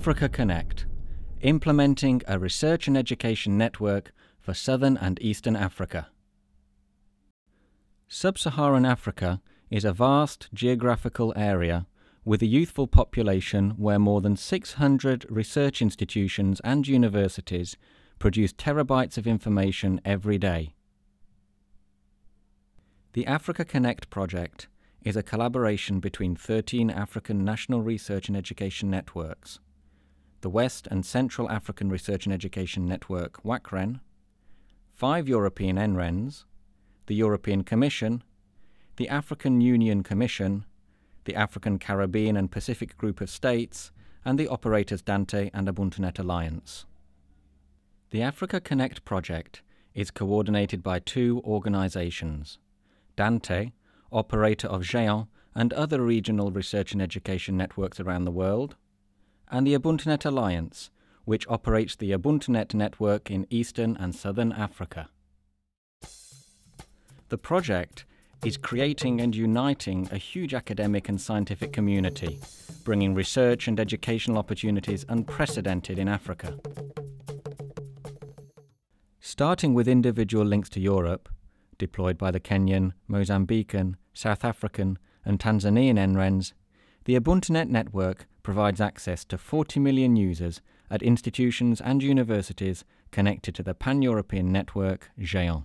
Africa Connect, implementing a research and education network for southern and eastern Africa. Sub Saharan Africa is a vast geographical area with a youthful population where more than 600 research institutions and universities produce terabytes of information every day. The Africa Connect project is a collaboration between 13 African national research and education networks the West and Central African Research and Education Network WACREN, five European NRENs, the European Commission, the African Union Commission, the African Caribbean and Pacific Group of States, and the operators Dante and UbuntuNet Alliance. The Africa Connect project is coordinated by two organizations. Dante, operator of Géant and other regional research and education networks around the world, and the UbuntuNet Alliance, which operates the UbuntuNet network in eastern and southern Africa. The project is creating and uniting a huge academic and scientific community, bringing research and educational opportunities unprecedented in Africa. Starting with individual links to Europe, deployed by the Kenyan, Mozambican, South African, and Tanzanian NRENs, the UbuntuNet network provides access to 40 million users at institutions and universities connected to the pan European network Géant.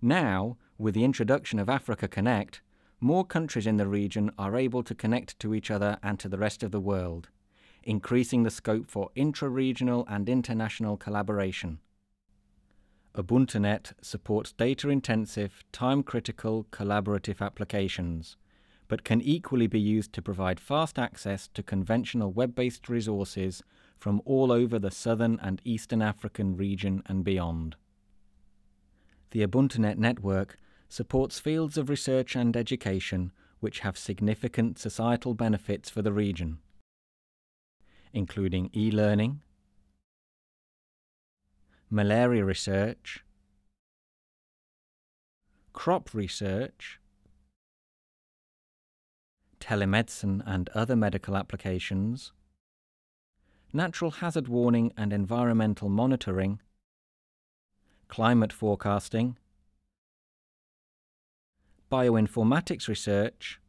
Now, with the introduction of Africa Connect, more countries in the region are able to connect to each other and to the rest of the world, increasing the scope for intra regional and international collaboration. UbuntuNet supports data intensive, time critical, collaborative applications but can equally be used to provide fast access to conventional web-based resources from all over the southern and eastern African region and beyond. The UbuntuNet network supports fields of research and education which have significant societal benefits for the region, including e-learning, malaria research, crop research, telemedicine and other medical applications, natural hazard warning and environmental monitoring, climate forecasting, bioinformatics research,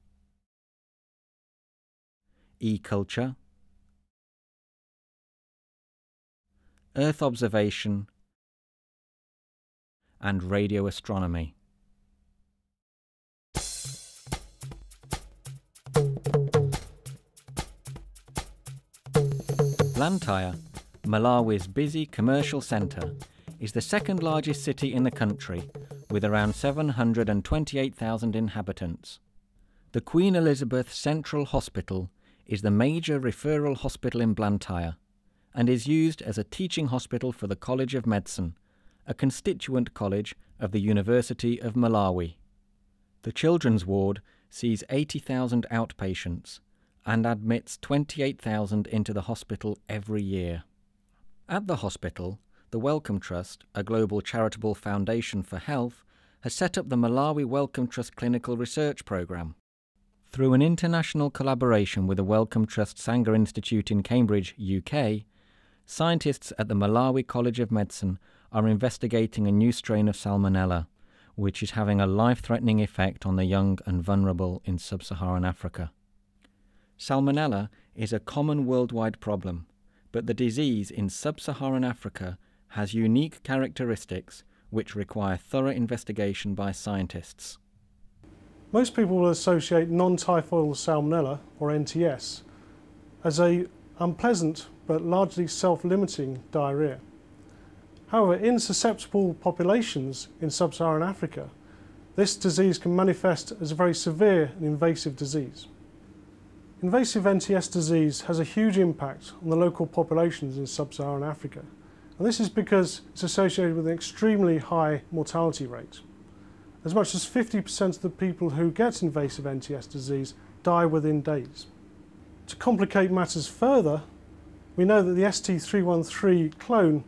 e-culture, Earth observation, and radio astronomy. Blantyre, Malawi's busy commercial centre, is the second largest city in the country, with around 728,000 inhabitants. The Queen Elizabeth Central Hospital is the major referral hospital in Blantyre and is used as a teaching hospital for the College of Medicine, a constituent college of the University of Malawi. The children's ward sees 80,000 outpatients and admits 28,000 into the hospital every year. At the hospital, the Wellcome Trust, a global charitable foundation for health, has set up the Malawi Wellcome Trust Clinical Research Programme. Through an international collaboration with the Wellcome Trust Sanger Institute in Cambridge, UK, scientists at the Malawi College of Medicine are investigating a new strain of salmonella, which is having a life threatening effect on the young and vulnerable in sub Saharan Africa. Salmonella is a common worldwide problem, but the disease in sub Saharan Africa has unique characteristics which require thorough investigation by scientists. Most people will associate non-typhoidal salmonella, or NTS, as a unpleasant but largely self-limiting diarrhea. However, in susceptible populations in sub-Saharan Africa, this disease can manifest as a very severe and invasive disease. Invasive NTS disease has a huge impact on the local populations in sub-Saharan Africa. And this is because it's associated with an extremely high mortality rate. As much as 50% of the people who get invasive NTS disease die within days. To complicate matters further, we know that the ST313 clone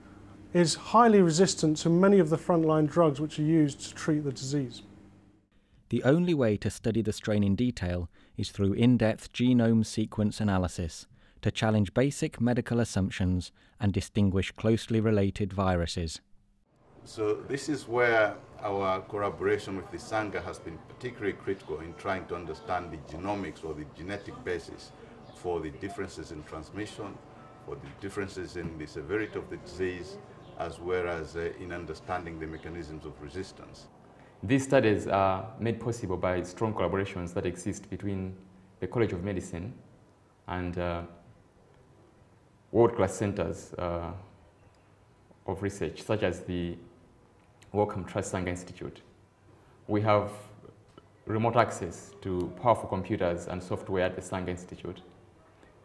is highly resistant to many of the frontline drugs which are used to treat the disease. The only way to study the strain in detail is through in-depth genome sequence analysis to challenge basic medical assumptions and distinguish closely related viruses. So this is where our collaboration with the Sanger has been particularly critical in trying to understand the genomics or the genetic basis for the differences in transmission, for the differences in the severity of the disease, as well as uh, in understanding the mechanisms of resistance. These studies are made possible by strong collaborations that exist between the College of Medicine and uh, world-class centers uh, of research, such as the Wellcome Trust Sanger Institute. We have remote access to powerful computers and software at the Sanger Institute,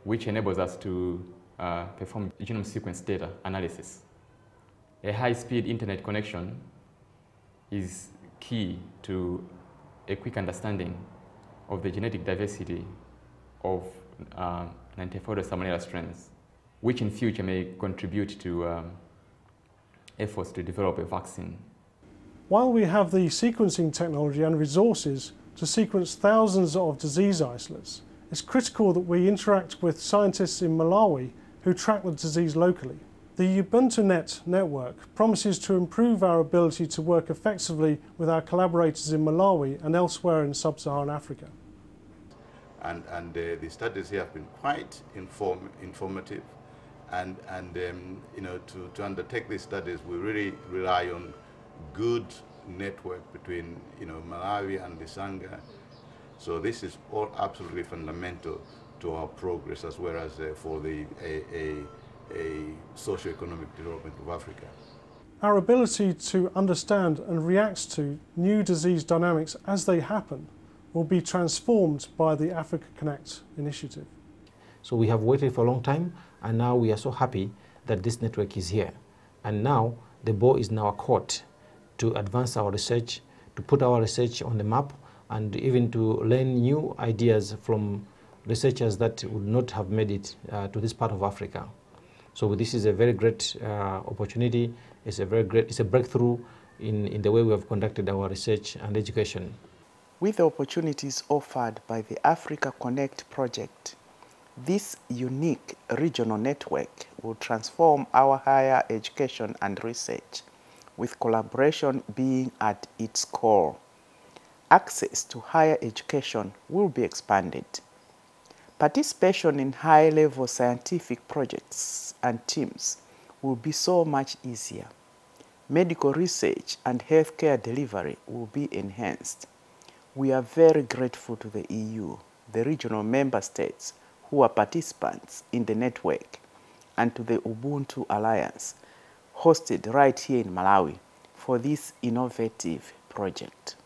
which enables us to uh, perform genome sequence data analysis. A high-speed internet connection is key to a quick understanding of the genetic diversity of uh, 94 Salmonella strains, which in future may contribute to um, efforts to develop a vaccine while we have the sequencing technology and resources to sequence thousands of disease isolates, it's critical that we interact with scientists in Malawi who track the disease locally. The UbuntuNet network promises to improve our ability to work effectively with our collaborators in Malawi and elsewhere in sub-Saharan Africa. And, and uh, the studies here have been quite inform, informative. And, and um, you know, to, to undertake these studies, we really rely on good network between you know Malawi and the Sanger. So this is all absolutely fundamental to our progress as well as uh, for the a, a, a socio-economic development of Africa. Our ability to understand and react to new disease dynamics as they happen will be transformed by the Africa Connect initiative. So we have waited for a long time and now we are so happy that this network is here. And now the ball is in our court to advance our research, to put our research on the map, and even to learn new ideas from researchers that would not have made it uh, to this part of Africa. So this is a very great uh, opportunity. It's a very great, it's a breakthrough in, in the way we have conducted our research and education. With the opportunities offered by the Africa Connect project, this unique regional network will transform our higher education and research with collaboration being at its core. Access to higher education will be expanded. Participation in high-level scientific projects and teams will be so much easier. Medical research and healthcare delivery will be enhanced. We are very grateful to the EU, the regional member states who are participants in the network, and to the Ubuntu Alliance hosted right here in Malawi for this innovative project.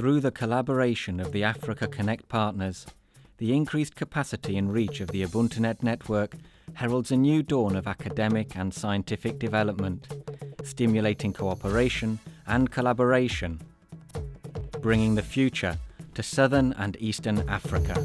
Through the collaboration of the Africa Connect partners, the increased capacity and reach of the UbuntuNet network heralds a new dawn of academic and scientific development, stimulating cooperation and collaboration, bringing the future to southern and eastern Africa.